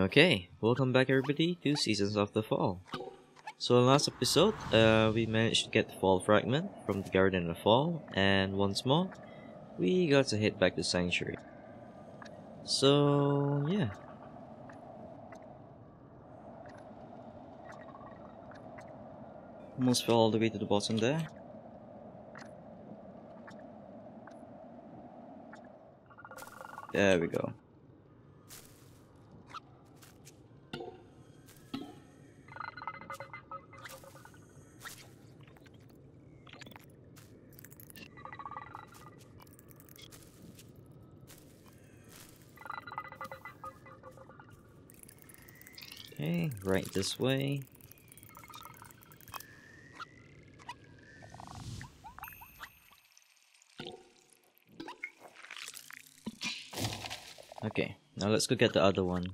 Okay, welcome back everybody to Seasons of the Fall. So in last episode, uh, we managed to get the Fall Fragment from the Garden of Fall, and once more, we got to head back to Sanctuary. So, yeah. Almost fell all the way to the bottom there. There we go. Okay, right this way. Okay, now let's go get the other one.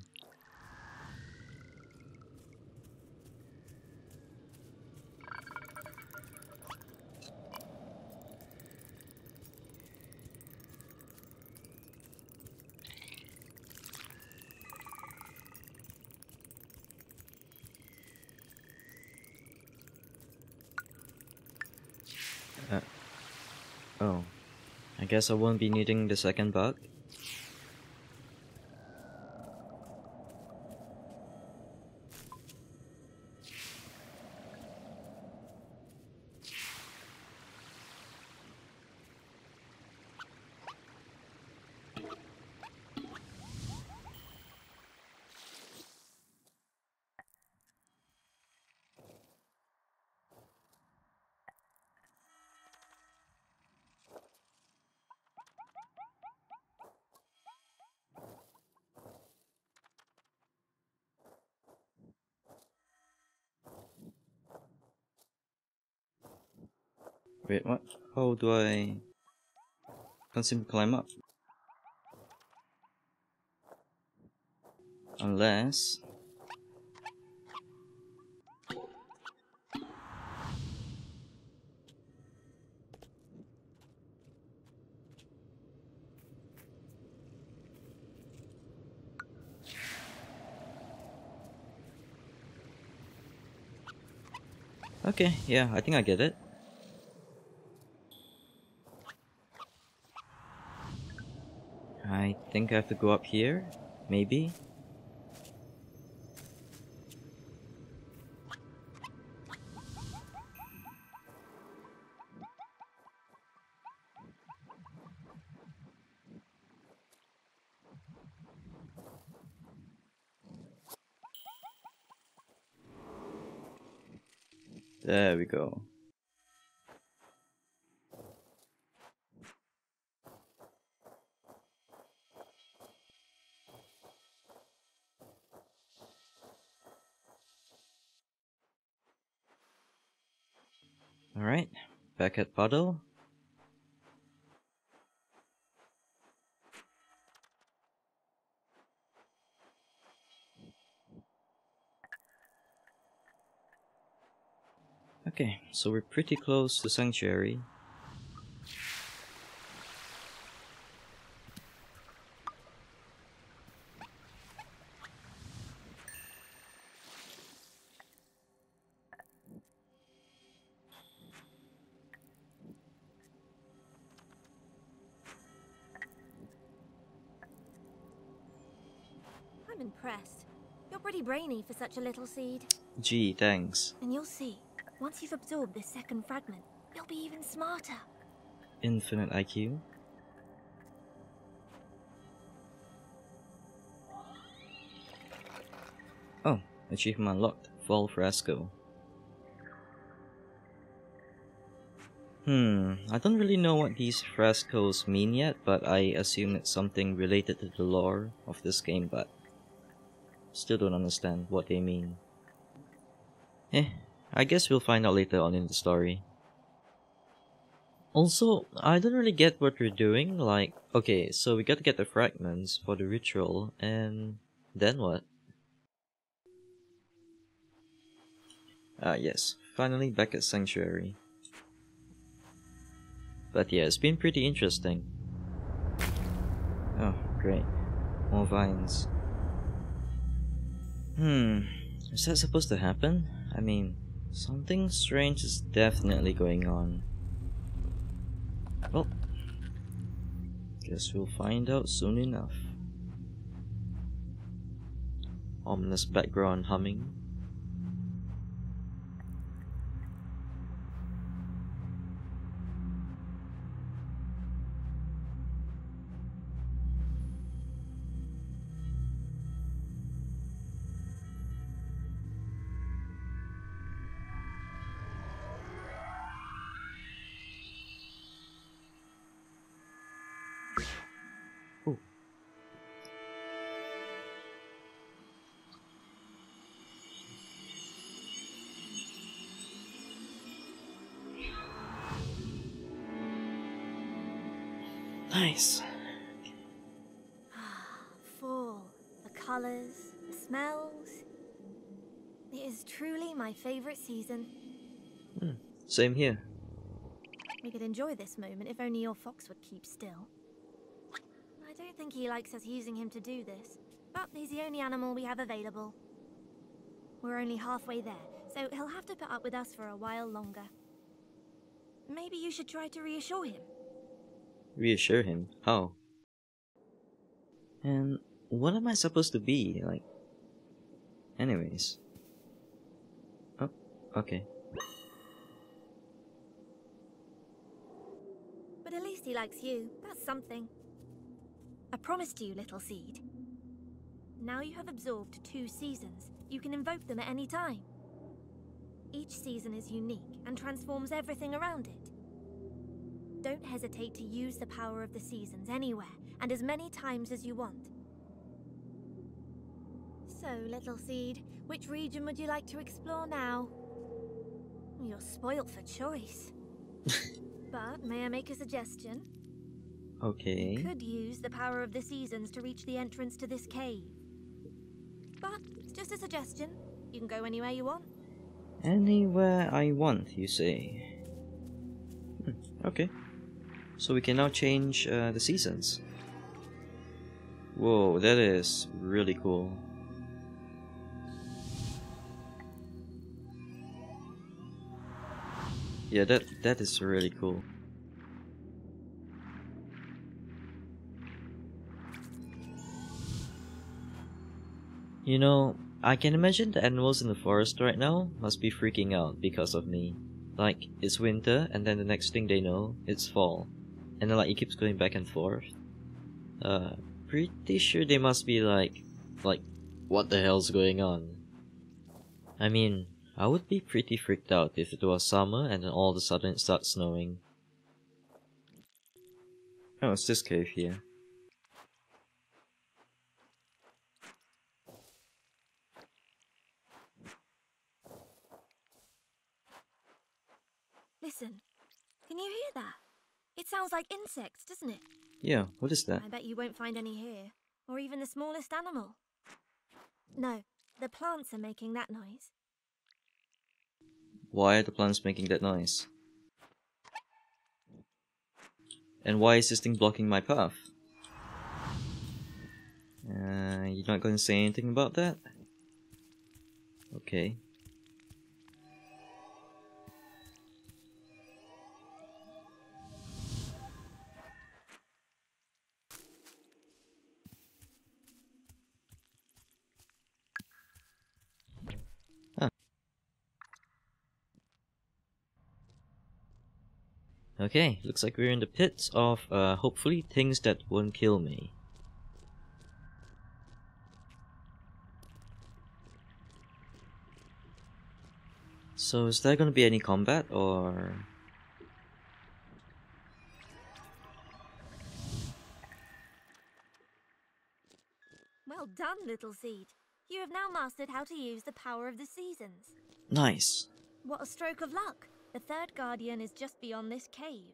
Uh, oh, I guess I won't be needing the second bug. Wait, what? How do I... Can't seem to climb up. Unless... Okay, yeah, I think I get it. I think I have to go up here, maybe? There we go. Alright, at puddle. Okay, so we're pretty close to Sanctuary. Brainy for such a little seed. Gee, thanks. And you'll see, once you've absorbed this second fragment, you'll be even smarter. Infinite IQ. Oh, achievement unlocked. Fall Fresco. Hmm, I don't really know what these frescoes mean yet, but I assume it's something related to the lore of this game, but still don't understand what they mean. Eh, I guess we'll find out later on in the story. Also, I don't really get what we're doing, like, okay, so we gotta get the fragments for the ritual, and then what? Ah yes, finally back at Sanctuary. But yeah, it's been pretty interesting. Oh, great. More vines. Hmm, is that supposed to happen? I mean, something strange is definitely going on. Well, guess we'll find out soon enough. Ominous background humming. Nice. Fall. The colours, the smells. It is truly my favourite season. Hmm. Same here. We could enjoy this moment if only your fox would keep still. I don't think he likes us using him to do this, but he's the only animal we have available. We're only halfway there, so he'll have to put up with us for a while longer. Maybe you should try to reassure him. Reassure him. How? And what am I supposed to be? Like. Anyways. Oh, okay. But at least he likes you. That's something. I promised you, little seed. Now you have absorbed two seasons. You can invoke them at any time. Each season is unique and transforms everything around it. Don't hesitate to use the power of the seasons anywhere and as many times as you want. So, little seed, which region would you like to explore now? You're spoilt for choice. but may I make a suggestion? Okay. You Could use the power of the seasons to reach the entrance to this cave. But it's just a suggestion. You can go anywhere you want. Anywhere I want, you say? Hmm, okay. So we can now change uh, the seasons. Whoa, that is really cool. Yeah, that that is really cool. You know, I can imagine the animals in the forest right now must be freaking out because of me. Like, it's winter, and then the next thing they know, it's fall. And then, like, it keeps going back and forth. Uh, pretty sure they must be like, like, what the hell's going on? I mean, I would be pretty freaked out if it was summer and then all of a sudden it starts snowing. Oh, it's this cave here. Listen, can you hear that? It sounds like insects, doesn't it? Yeah, what is that? I bet you won't find any here, or even the smallest animal. No, the plants are making that noise. Why are the plants making that noise? And why is this thing blocking my path? Uh, you're not going to say anything about that? Okay. Okay, looks like we're in the pits of, uh, hopefully things that won't kill me. So is there gonna be any combat, or... Well done, little seed. You have now mastered how to use the power of the seasons. Nice. What a stroke of luck! The third guardian is just beyond this cave.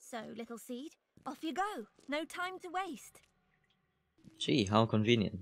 So, little seed, off you go. No time to waste. Gee, how convenient.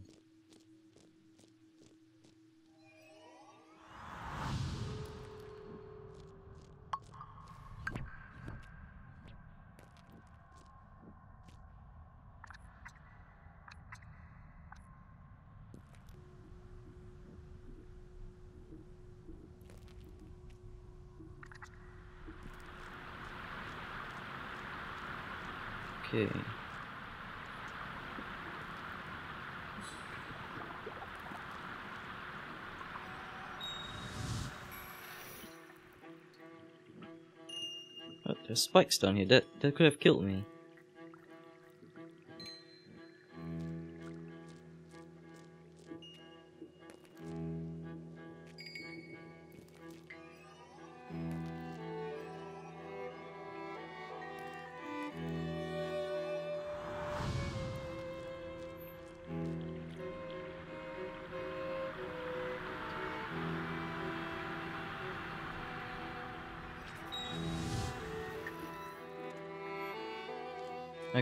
Oh, there's spikes down here. That that could have killed me.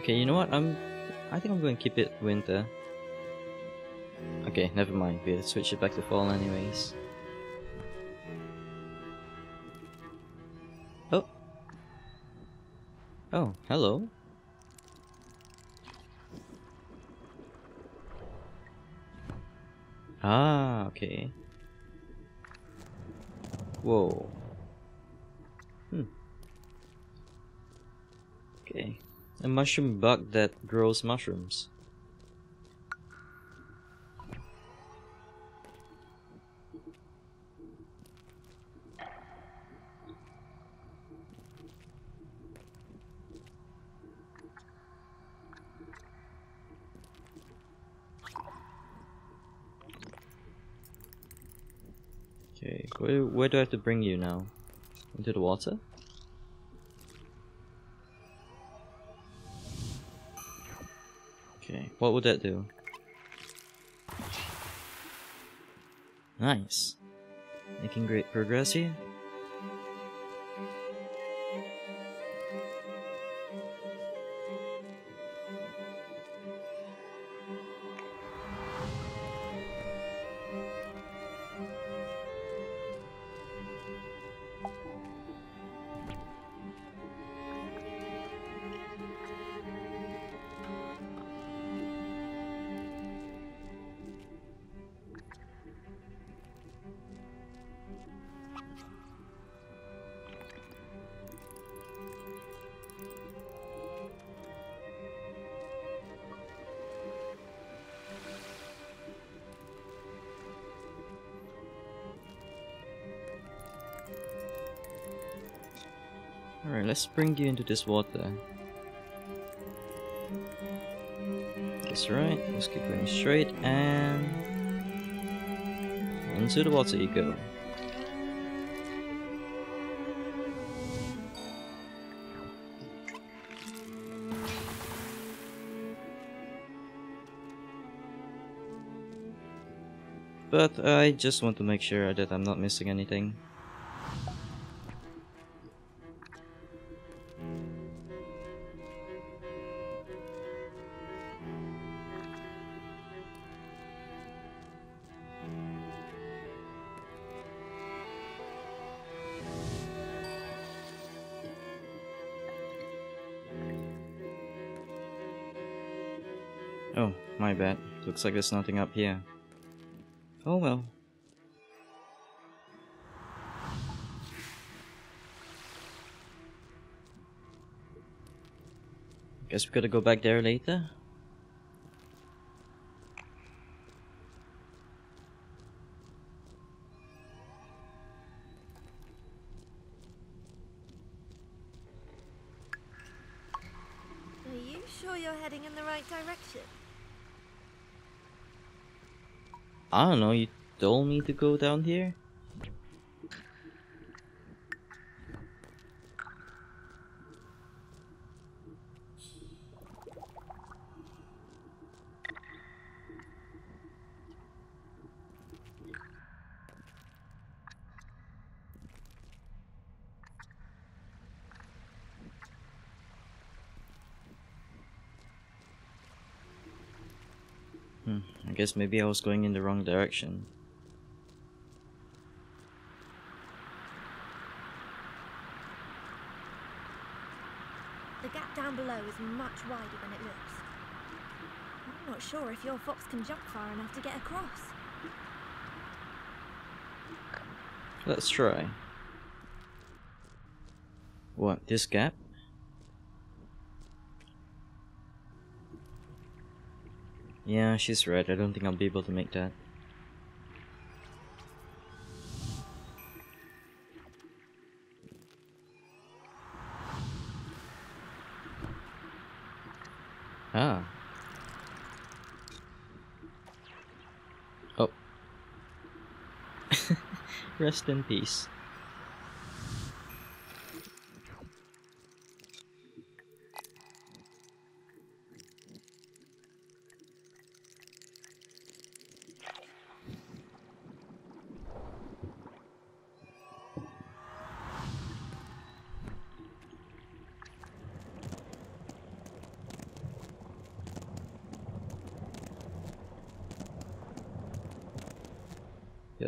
Okay, you know what? I'm. I think I'm going to keep it winter. Okay, never mind. We'll switch it back to fall anyways. Oh. Oh, hello. Ah, okay. Whoa. Hmm. Okay. A mushroom bug that grows mushrooms. Okay, where, where do I have to bring you now? Into the water? What would that do? Nice. Making great progress here. Alright, let's bring you into this water. That's right, let's keep going straight and into the water you go. But I just want to make sure that I'm not missing anything. Looks like there's nothing up here. Oh well. Guess we gotta go back there later. Are you sure you're heading in the right direction? I don't know, you told me to go down here? Hmm, I guess maybe I was going in the wrong direction. The gap down below is much wider than it looks. I'm not sure if your fox can jump far enough to get across. Let's try. What, this gap? Yeah, she's right. I don't think I'll be able to make that. Ah. Oh. Rest in peace.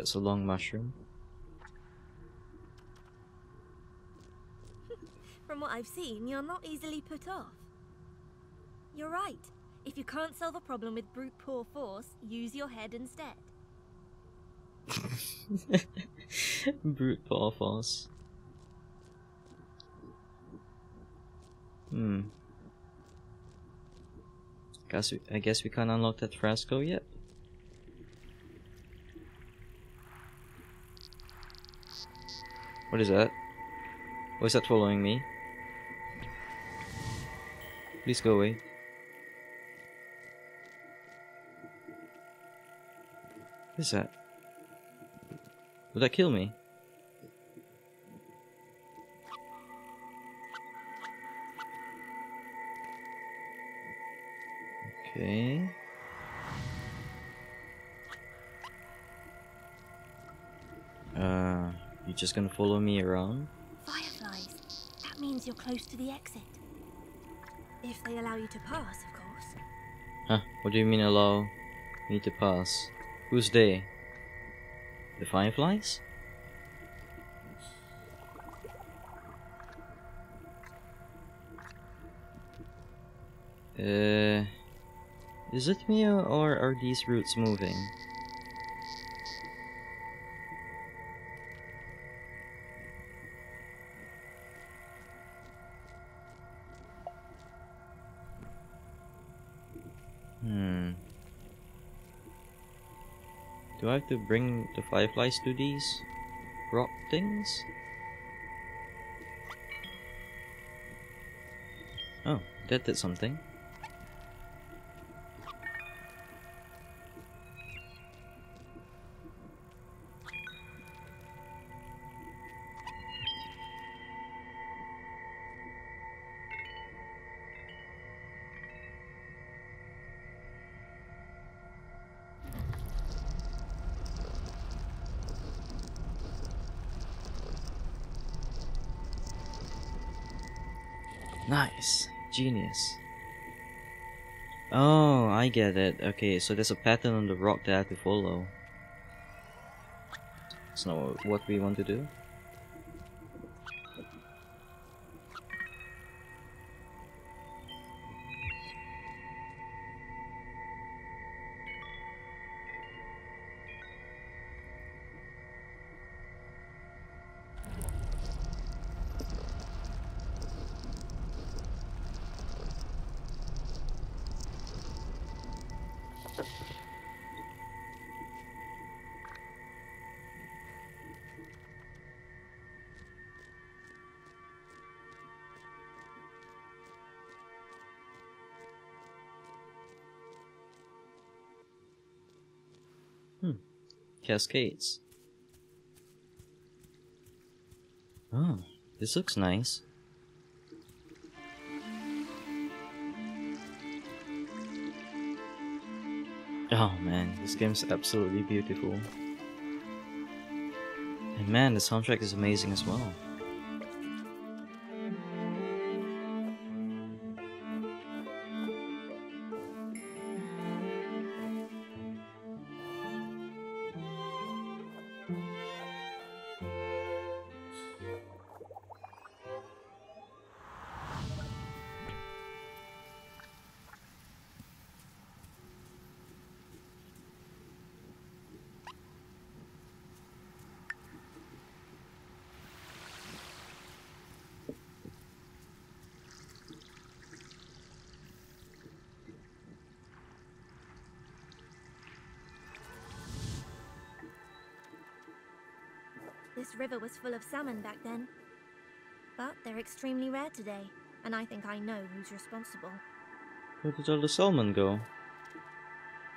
It's a long mushroom. From what I've seen, you're not easily put off. You're right. If you can't solve a problem with brute poor force, use your head instead. Brute power force. Hmm. Guess we, I guess we can't unlock that fresco yet. What is that? Why is that following me? Please go away. What is that? Would that kill me? Okay. Just gonna follow me around? Fireflies. That means you're close to the exit. If they allow you to pass, of course. Huh? What do you mean allow me to pass? Who's they? The fireflies? Uh, is it me or are these roots moving? Do I have to bring the fireflies to these rock things? Oh, that did something. Nice. Genius. Oh, I get it. Okay, so there's a pattern on the rock that I have to follow. It's not what we want to do. Cascades. Oh, this looks nice. Oh man, this game's absolutely beautiful. And man, the soundtrack is amazing as well. This river was full of salmon back then. But they're extremely rare today, and I think I know who's responsible. Where did all the salmon go?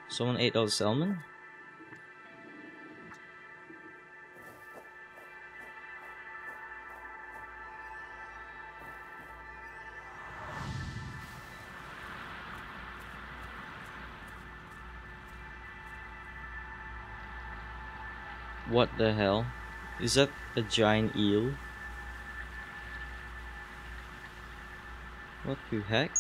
Someone ate all the salmon? What the hell? Is that a giant eel? What the heck?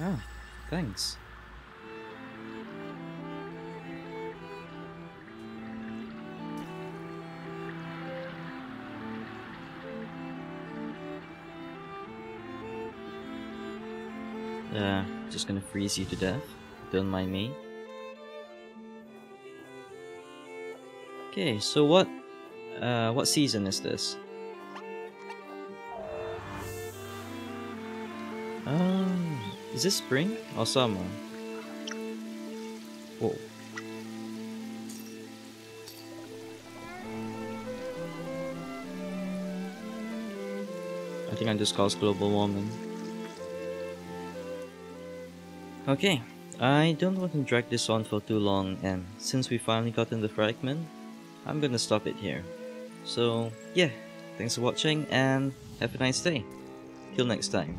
Oh, thanks. Just gonna freeze you to death. Don't mind me. Okay, so what, uh, what season is this? Um, is this spring or summer? Whoa. I think I just caused global warming. Okay, I don't want to drag this on for too long and since we finally gotten the fragment, I'm gonna stop it here. So yeah, thanks for watching and have a nice day. Till next time.